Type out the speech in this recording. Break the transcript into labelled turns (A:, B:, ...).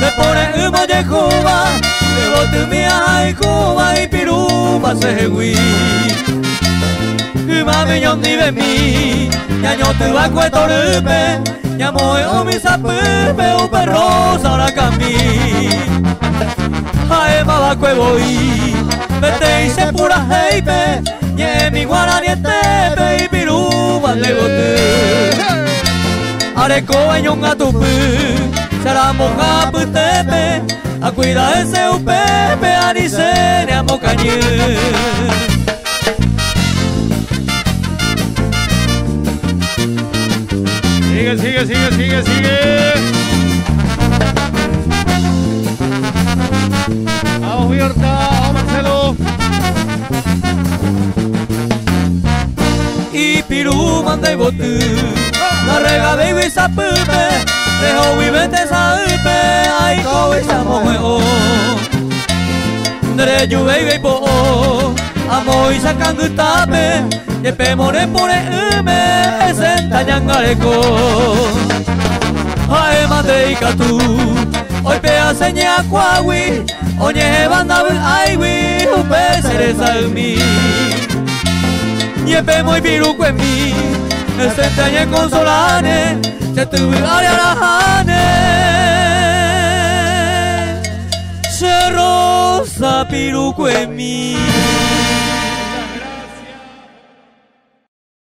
A: Me pone uma de Cuba Me bote mi ay Cuba y piruba se hui Mami nhom ni mi Ya nyo tu kue torupe Ya moe o mi sapupe O perro sara kami Hae ma va kue boi Vete y se pura heipe Nye mi guarani Areko enyonga tupu Será monga putepe A cuida ese upepe Anisene a mocañe
B: Sigue, sigue, sigue, sigue, sigue. Vamos, Huerta, vamos, Marcelo.
A: Y piru manda y botu La rega baby sa pupe Reho we vete sa upe Ai ko we sa mo o ju baby po Amo y sa kangu tape Yepe more pone ume Senta nyangare ko Hae mande ikatu Oi pe aseña kwawi Oñe banda bu aiwi Upe seresa umi Niepe moi piru mi Senta consolane Se tu aria la hane Se rosa piru mi